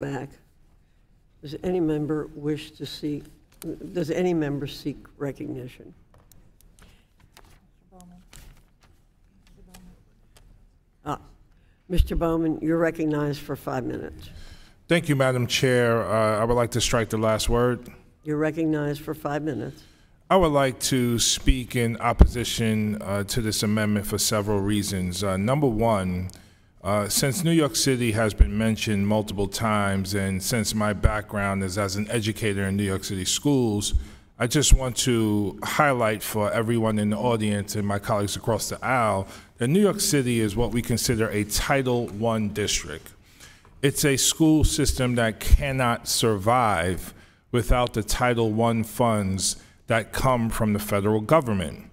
back. Does any member wish to seek, does any member seek recognition? Ah, Mr. Bowman, you're recognized for five minutes. Thank you, Madam Chair. Uh, I would like to strike the last word. You're recognized for five minutes. I would like to speak in opposition uh, to this amendment for several reasons. Uh, number one, uh, since New York City has been mentioned multiple times, and since my background is as an educator in New York City schools, I just want to highlight for everyone in the audience and my colleagues across the aisle that New York City is what we consider a Title I district. It's a school system that cannot survive without the Title I funds that come from the federal government.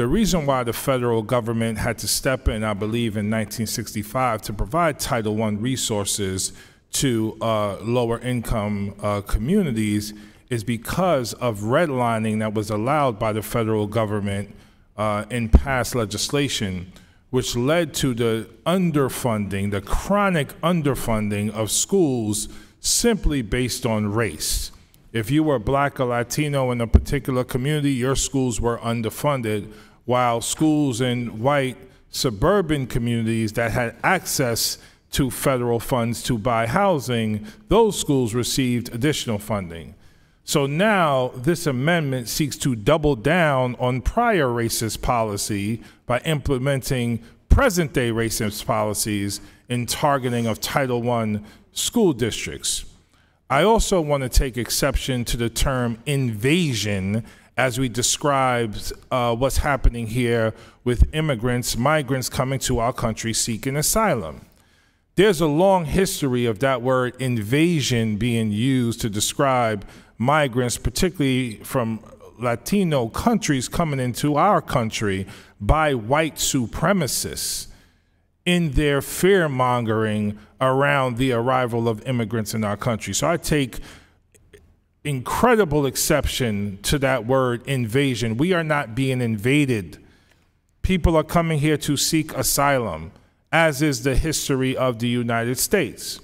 The reason why the federal government had to step in, I believe, in 1965 to provide Title I resources to uh, lower income uh, communities is because of redlining that was allowed by the federal government uh, in past legislation, which led to the underfunding, the chronic underfunding of schools simply based on race. If you were black or Latino in a particular community, your schools were underfunded, while schools in white suburban communities that had access to federal funds to buy housing, those schools received additional funding. So now this amendment seeks to double down on prior racist policy by implementing present day racist policies in targeting of Title I school districts. I also want to take exception to the term invasion as we describe uh, what's happening here with immigrants, migrants coming to our country seeking asylum. There's a long history of that word invasion being used to describe migrants, particularly from Latino countries coming into our country by white supremacists in their fear mongering around the arrival of immigrants in our country. So I take incredible exception to that word invasion. We are not being invaded. People are coming here to seek asylum, as is the history of the United States.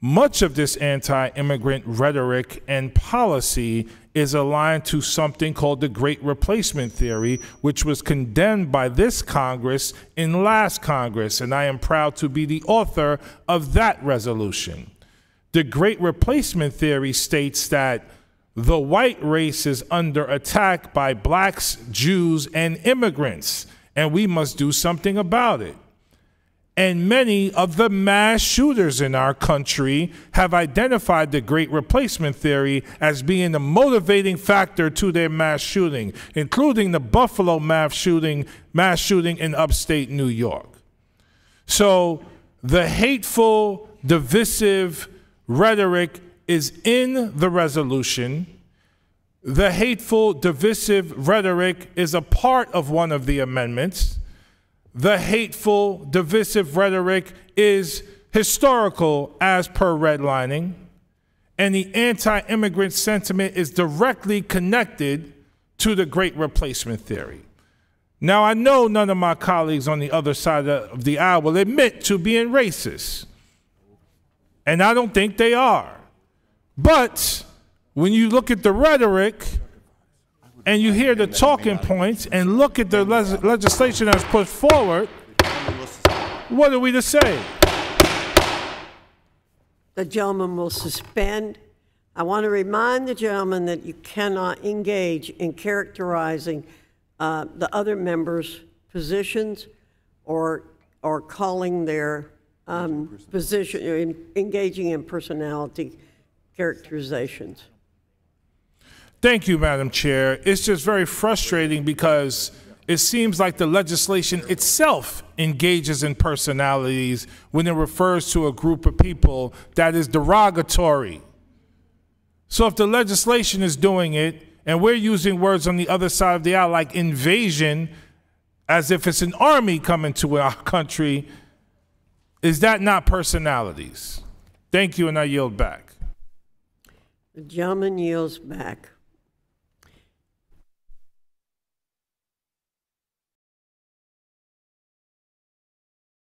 Much of this anti immigrant rhetoric and policy is aligned to something called the Great Replacement Theory, which was condemned by this Congress in last Congress, and I am proud to be the author of that resolution. The Great Replacement Theory states that the white race is under attack by blacks, Jews, and immigrants, and we must do something about it. And many of the mass shooters in our country have identified the great replacement theory as being the motivating factor to their mass shooting, including the Buffalo mass shooting, mass shooting in upstate New York. So the hateful, divisive rhetoric is in the resolution. The hateful, divisive rhetoric is a part of one of the amendments the hateful, divisive rhetoric is historical as per redlining, and the anti immigrant sentiment is directly connected to the Great Replacement Theory. Now, I know none of my colleagues on the other side of the aisle will admit to being racist, and I don't think they are. But when you look at the rhetoric, and you hear the talking points and look at the legislation that's put forward, what are we to say? The gentleman will suspend. I want to remind the gentleman that you cannot engage in characterizing uh, the other members' positions or, or calling their um, position, in, engaging in personality characterizations. Thank you, Madam Chair. It's just very frustrating because it seems like the legislation itself engages in personalities when it refers to a group of people that is derogatory. So if the legislation is doing it, and we're using words on the other side of the aisle like invasion, as if it's an army coming to our country, is that not personalities? Thank you, and I yield back. The gentleman yields back.